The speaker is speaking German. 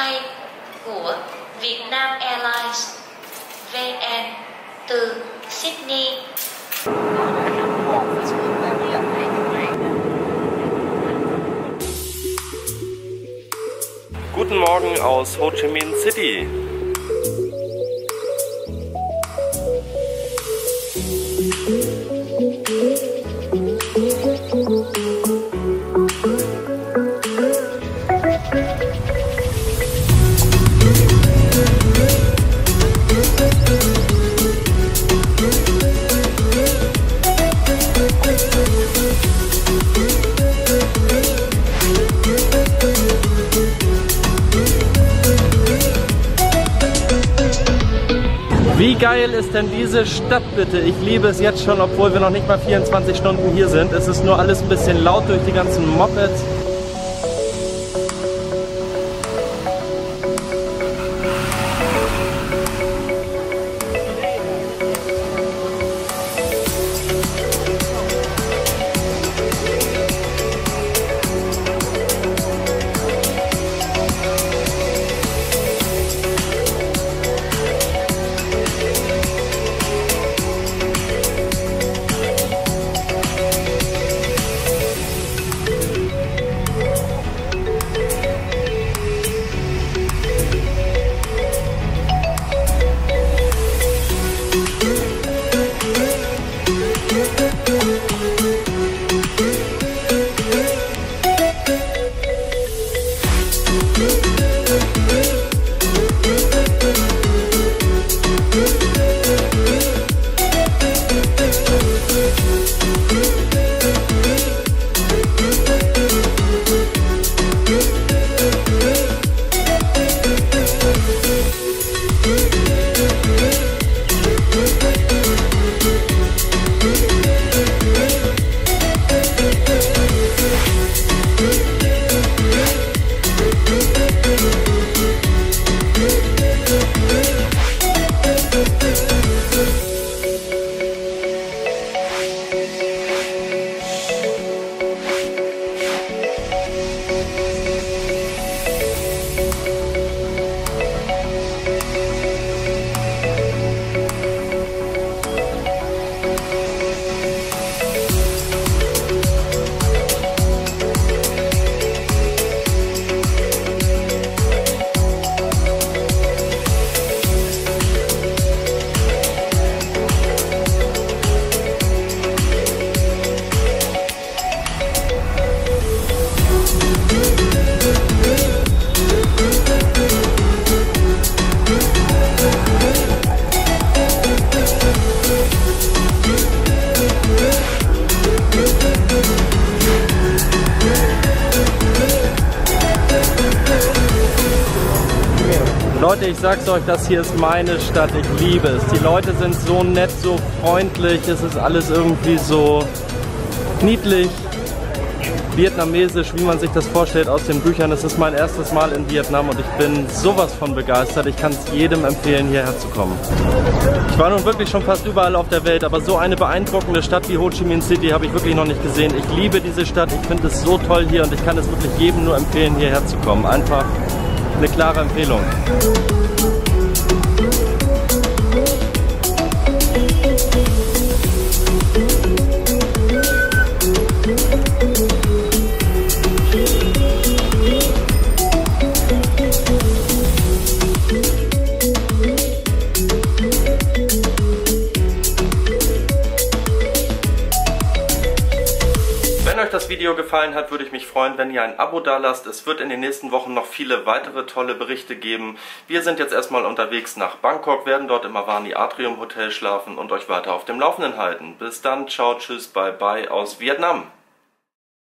2 của Vietnam Airlines VN từ Sydney. Guten Morgen aus Ho Chi Minh City. Wie geil ist denn diese Stadt bitte? Ich liebe es jetzt schon, obwohl wir noch nicht mal 24 Stunden hier sind. Es ist nur alles ein bisschen laut durch die ganzen Mopeds. Leute, ich sag's euch, das hier ist meine Stadt. Ich liebe es. Die Leute sind so nett, so freundlich. Es ist alles irgendwie so niedlich. Vietnamesisch, wie man sich das vorstellt aus den Büchern. Es ist mein erstes Mal in Vietnam und ich bin sowas von begeistert. Ich kann es jedem empfehlen, hierher zu kommen. Ich war nun wirklich schon fast überall auf der Welt, aber so eine beeindruckende Stadt wie Ho Chi Minh City habe ich wirklich noch nicht gesehen. Ich liebe diese Stadt, ich finde es so toll hier und ich kann es wirklich jedem nur empfehlen, hierher zu kommen. Einfach eine klare Empfehlung. Euch das Video gefallen hat, würde ich mich freuen, wenn ihr ein Abo dalasst. Es wird in den nächsten Wochen noch viele weitere tolle Berichte geben. Wir sind jetzt erstmal unterwegs nach Bangkok, werden dort im Avani Atrium Hotel schlafen und euch weiter auf dem Laufenden halten. Bis dann, ciao, tschüss, bye bye aus Vietnam.